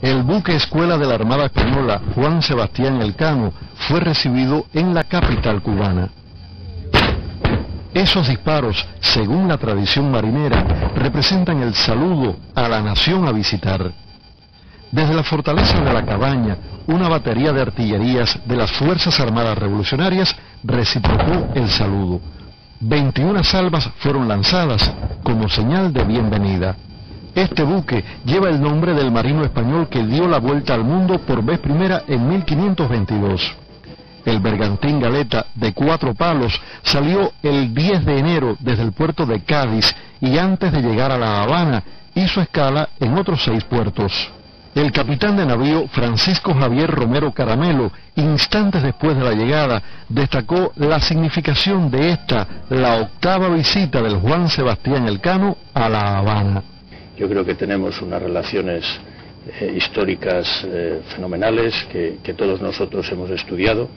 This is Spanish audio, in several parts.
El buque escuela de la Armada Española Juan Sebastián Elcano fue recibido en la capital cubana. Esos disparos, según la tradición marinera, representan el saludo a la nación a visitar. Desde la fortaleza de la cabaña, una batería de artillerías de las Fuerzas Armadas Revolucionarias reciprocó el saludo. 21 salvas fueron lanzadas como señal de bienvenida. Este buque lleva el nombre del marino español que dio la vuelta al mundo por vez primera en 1522. El bergantín Galeta de cuatro palos salió el 10 de enero desde el puerto de Cádiz y antes de llegar a La Habana hizo escala en otros seis puertos. El capitán de navío Francisco Javier Romero Caramelo, instantes después de la llegada, destacó la significación de esta, la octava visita del Juan Sebastián Elcano a La Habana. Yo creo que tenemos unas relaciones eh, históricas eh, fenomenales que, todos nosotros hemos estudiado,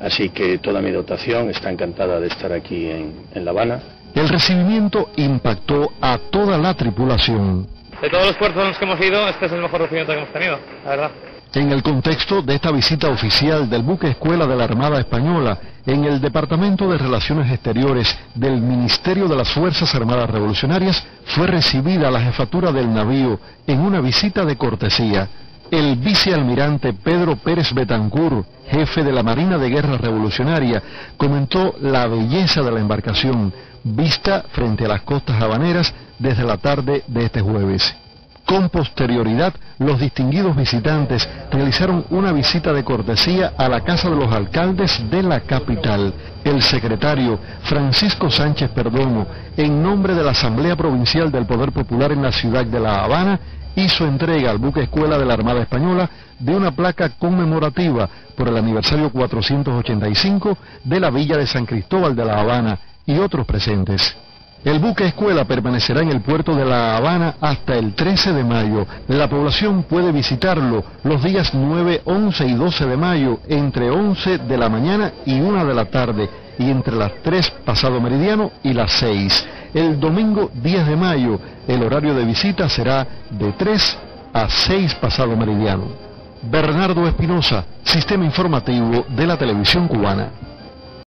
así que toda mi dotación está encantada de estar aquí en La Habana. El recibimiento impactó a toda la tripulación de todos los puertos en los que hemos ido, este es el mejor recibimiento que hemos tenido, la verdad. En el contexto de esta visita oficial del buque escuela de la Armada Española, en el Departamento de Relaciones Exteriores del Ministerio de las Fuerzas Armadas Revolucionarias, fue recibida la jefatura del navío en una visita de cortesía. El vicealmirante Pedro Pérez Betancur, jefe de la Marina de Guerra Revolucionaria, comentó la belleza de la embarcación, vista frente a las costas habaneras desde la tarde de este jueves. Con posterioridad, los distinguidos visitantes realizaron una visita de cortesía a la Casa de los Alcaldes de la capital. El secretario Francisco Sánchez Perdomo, en nombre de la Asamblea Provincial del Poder Popular en la ciudad de La Habana, hizo entrega al buque escuela de la Armada Española de una placa conmemorativa por el aniversario 485 de la Villa de San Cristóbal de La Habana y otros presentes. El buque escuela permanecerá en el puerto de La Habana hasta el 13 de mayo. La población puede visitarlo los días 9, 11 y 12 de mayo entre 11 de la mañana y 1 de la tarde y entre las 3 pasado meridiano y las 6. El domingo 10 de mayo el horario de visita será de 3 a 6 pasado meridiano. Bernardo Espinosa, Sistema Informativo de la Televisión Cubana.